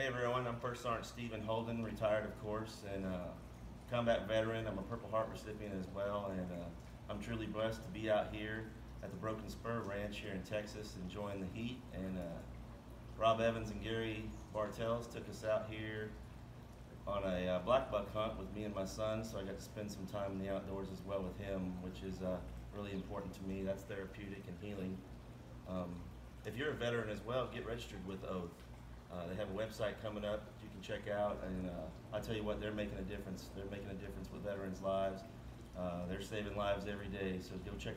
Hey everyone, I'm First Sergeant Steven Holden, retired of course, and uh, combat veteran. I'm a Purple Heart recipient as well, and uh, I'm truly blessed to be out here at the Broken Spur Ranch here in Texas, enjoying the heat. And uh, Rob Evans and Gary Bartels took us out here on a uh, black buck hunt with me and my son, so I got to spend some time in the outdoors as well with him, which is uh, really important to me. That's therapeutic and healing. Um, if you're a veteran as well, get registered with Oath. Uh, they have a website coming up that you can check out, and uh, I tell you what, they're making a difference. They're making a difference with veterans' lives. Uh, they're saving lives every day, so go check